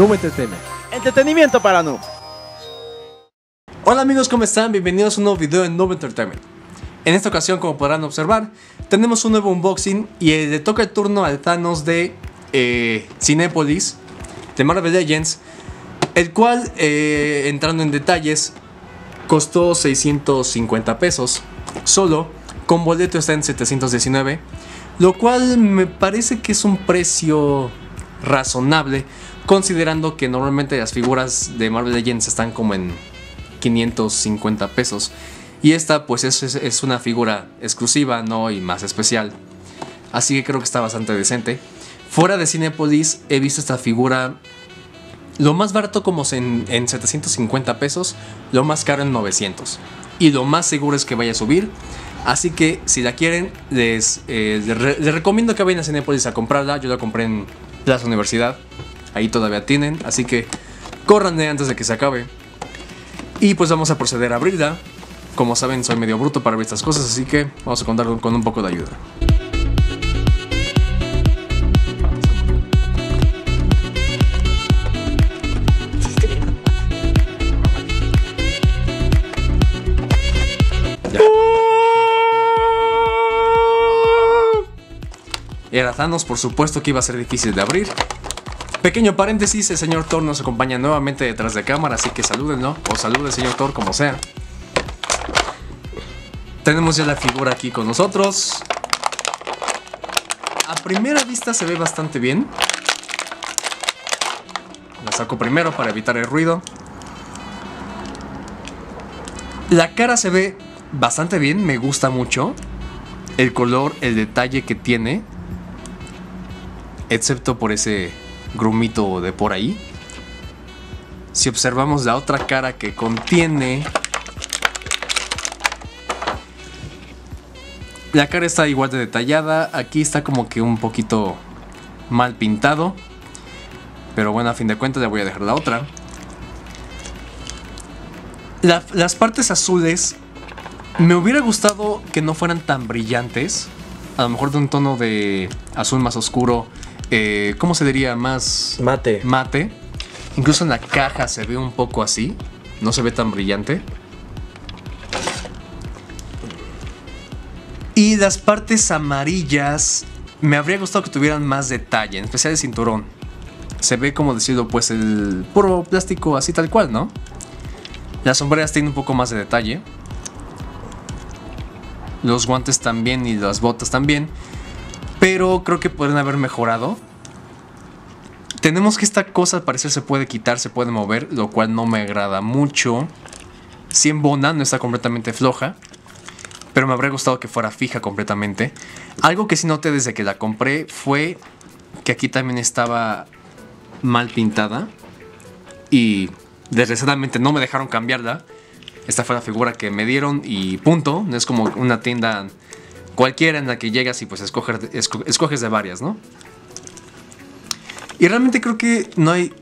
Noob Entertainment. Entretenimiento para noobs. Hola amigos, ¿cómo están? Bienvenidos a un nuevo video en Noob Entertainment. En esta ocasión, como podrán observar, tenemos un nuevo unboxing y eh, le toca el turno al Thanos de eh, Cinépolis, de Marvel Legends, el cual, eh, entrando en detalles, costó 650 pesos solo, con boleto está en 719, lo cual me parece que es un precio razonable, considerando que normalmente las figuras de Marvel Legends están como en 550 pesos. Y esta pues es, es- una figura exclusiva, ¿no? Y más especial. Así que creo que está bastante decente. Fuera de Cinepolis he visto esta figura lo más barato como en, en 750 pesos, lo más caro en 900. Y lo más seguro es que vaya a subir. Así que si la quieren, les, eh, les les recomiendo que vayan a Cinepolis a comprarla. Yo la compré en Plaza Universidad. Ahí todavía tienen. Así que córranle antes de que se acabe. Y pues vamos a proceder a abrirla. Como saben, soy medio bruto para abrir estas cosas, así que vamos a contar con un poco de ayuda. Era Thanos, por supuesto que iba a ser difícil de abrir. Pequeño paréntesis, el señor Thor nos acompaña nuevamente detrás de cámara, así que salúdenlo, o salude señor Thor como sea. Tenemos ya la figura aquí con nosotros. A primera vista se ve bastante bien. La saco primero para evitar el ruido. La cara se ve bastante bien, me gusta mucho. El color, el detalle que tiene. Excepto por ese grumito de por ahí. Si observamos la otra cara que contiene... La cara está igual de detallada. Aquí está como que un poquito mal pintado. Pero bueno, a fin de cuentas le voy a dejar la otra. La- las partes azules me hubiera gustado que no fueran tan brillantes. A lo mejor de un tono de azul más oscuro. eh, ¿Cómo se diría? Más Mate. mate. Incluso en la caja se ve un poco así. No se ve tan brillante. Y las partes amarillas me habría gustado que tuvieran más detalle, en especial el cinturón. Se ve como decirlo, pues el puro plástico así tal cual, ¿no? Las sombreras tienen un poco más de detalle. Los guantes también y las botas también. Pero creo que pueden haber mejorado. Tenemos que esta cosa al parecer se puede quitar, se puede mover, lo cual no me agrada mucho. Si en Bona no está completamente floja, pero me habría gustado que fuera fija completamente. Algo que sí noté desde que la compré fue que aquí también estaba mal pintada y desgraciadamente no me dejaron cambiarla. Esta fue la figura que me dieron y punto. No es como una tienda cualquiera en la que llegas y pues escoger- esco- escoges de varias, ¿no? Y realmente creo que no hay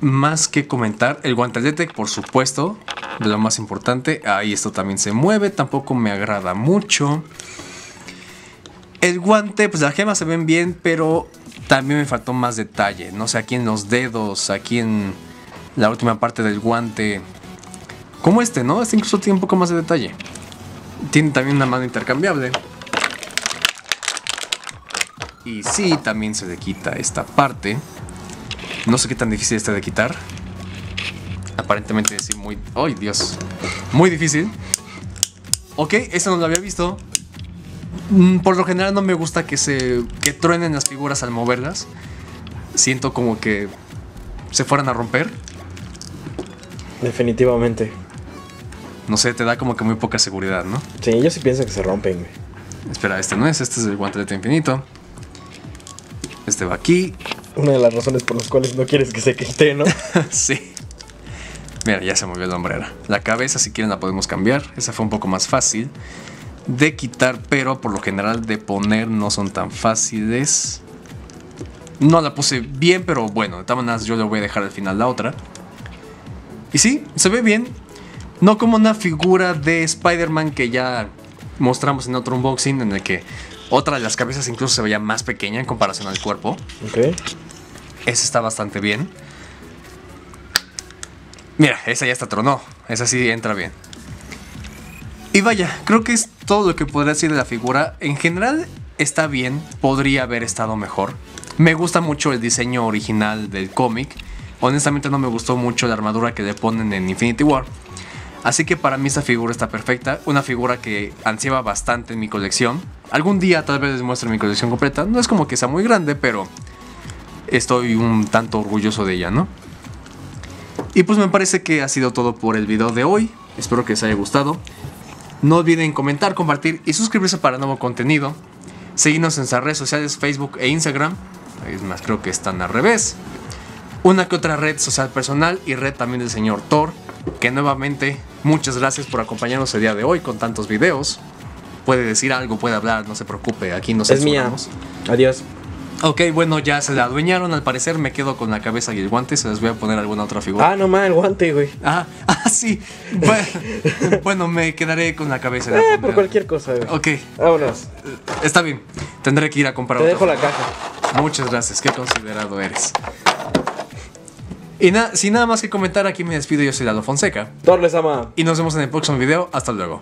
más que comentar. El guantelete, por supuesto, de lo más importante. Ahí esto también se mueve, tampoco me agrada mucho. El guante, pues las gemas se ven bien, pero también me faltó más detalle. No sé, aquí en los dedos, aquí en la última parte del guante. Como este, ¿no? Este incluso tiene un poco más de detalle. Tiene también una mano intercambiable. Y sí, también se le quita esta parte. No sé qué tan difícil está de quitar. Aparentemente sí, muy... ¡Ay, Dios! Muy difícil. Ok, esto no lo había visto. Mm, Por lo general no me gusta que se... que truenen las figuras al moverlas. Siento como que se fueran a romper. Definitivamente. No sé, te da como que muy poca seguridad, ¿no? Sí, yo sí pienso que se rompen, güey. Espera, este no es, este es el guantelete infinito. Este va aquí. Una de las razones por las cuales no quieres que se quite, ¿no? sí. Mira, ya se movió la hombrera. La cabeza, si quieren, la podemos cambiar. Esa fue un poco más fácil de quitar, pero por lo general de poner no son tan fáciles. No la puse bien, pero bueno, de todas maneras yo le voy a dejar al final la otra. Y sí, se ve bien. No como una figura de Spider-Man que ya mostramos en otro unboxing, en el que otra de las cabezas incluso se veía más pequeña en comparación al cuerpo. Ok. Ese está bastante bien. Mira, esa ya está tronó. Esa sí entra bien. Y vaya, creo que es todo lo que podría decir de la figura. En general está bien, podría haber estado mejor. Me gusta mucho el diseño original del cómic. Honestamente no me gustó mucho la armadura que le ponen en Infinity War. Así que para mí esta figura está perfecta. Una figura que ansiaba bastante en mi colección. Algún día tal vez les muestre mi colección completa. No es como que sea muy grande, pero estoy un tanto orgulloso de ella, ¿no? Y pues me parece que ha sido todo por el video de hoy. Espero que les haya gustado. No olviden comentar, compartir y suscribirse para nuevo contenido. Seguirnos en nuestras redes sociales, Facebook e Instagram. Es más, creo que están al revés. Una que otra red social personal y red también del señor Thor. Que nuevamente, muchas gracias por acompañarnos el día de hoy con tantos videos. Puede decir algo, puede hablar, no se preocupe, aquí nos Es mía. Adiós. Ok, bueno, ya se la adueñaron al parecer. Me quedo con la cabeza y el guante. Se les voy a poner alguna otra figura. Ah, no más, el guante, güey. Ah, ah, sí. Bueno, bueno, me quedaré con la cabeza. la Eh, por pondré. cualquier cosa, güey. Ok, Vámonos. está bien. Tendré que ir a comprar Te otra. dejo la caja. Muchas gracias, qué considerado eres. Y nada, sin nada más que comentar, aquí me despido. Yo soy Lalo Fonseca. Thor les ama. Y nos vemos en el próximo video. Hasta luego.